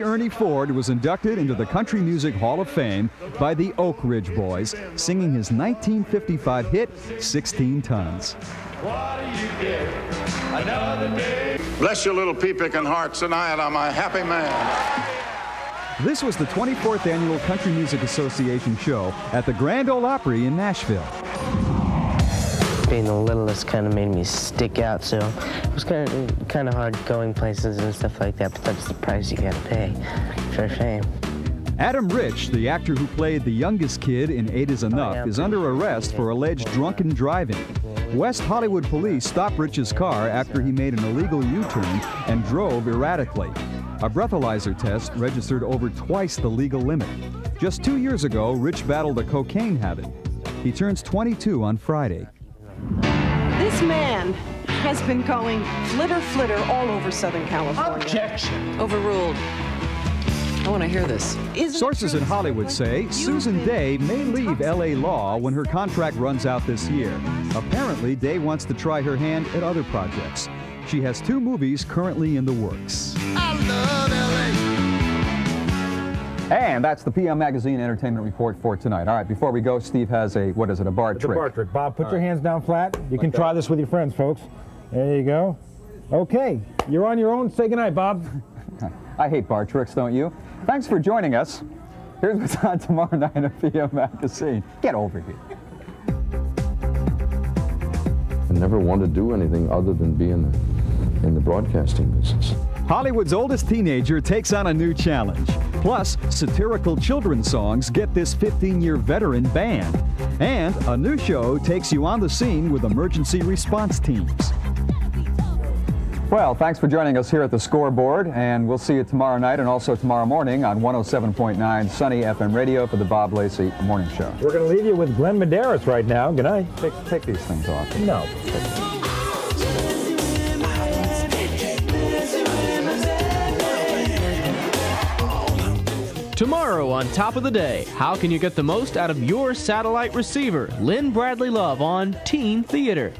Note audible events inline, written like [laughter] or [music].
Ernie Ford was inducted into the Country Music Hall of Fame by the Oak Ridge Boys, singing his 1955 hit, 16 Tons. Bless your little pea-picking hearts tonight. I'm a happy man. This was the 24th Annual Country Music Association show at the Grand Ole Opry in Nashville. Being the littlest kind of made me stick out, so it was kind of kind of hard going places and stuff like that. But that's the price you got to pay for fame. Adam Rich, the actor who played the youngest kid in Eight Is oh, Enough, yeah. is under arrest for alleged drunken driving. West Hollywood police stopped Rich's car after he made an illegal U-turn and drove erratically. A breathalyzer test registered over twice the legal limit. Just two years ago, Rich battled a cocaine habit. He turns 22 on Friday. This man has been going flitter flitter all over Southern California. Objection. Overruled. I want to hear this. Isn't Sources in Hollywood say Susan Dey may leave? LA Law when her contract runs out this year. Apparently, Dey wants to try her hand at other projects. She has two movies currently in the works. And that's the PM Magazine Entertainment Report for tonight. All right, before we go, Steve has a, what is it, a bar The trick. bar trick. Bob, put your hands down flat. You can try this with your friends, folks. There you go. Okay, you're on your own. Say goodnight, Bob. [laughs] I hate bar tricks, don't you? Thanks for joining us. Here's what's [laughs] on tomorrow night on PM Magazine. Get over here. I never wanted to do anything other than be in the, in the broadcasting business. Hollywood's oldest teenager takes on a new challenge. Plus, satirical children's songs get this 15 year veteran banned. And a new show takes you on the scene with emergency response teams. Well, thanks for joining us here at the scoreboard, and we'll see you tomorrow night and also tomorrow morning on 107.9 Sunny FM Radio for the Bob Lacey Morning Show. We're going to leave you with Glenn Medeiros right now. Good night. Take, take these things off. No. Tomorrow on Top of the Day, how can you get the most out of your satellite receiver? Lynn Bradley Love on Teen Theater.